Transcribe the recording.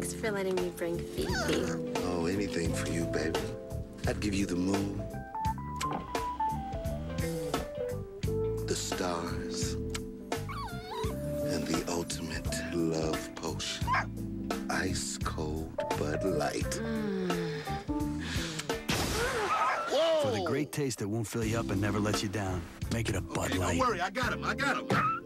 Thanks for letting me bring Fifi. Oh, anything for you, baby. I'd give you the moon, the stars, and the ultimate love potion. Ice cold Bud Light. For the great taste that won't fill you up and never let you down. Make it a Bud Light. Don't worry, I got him. I got him.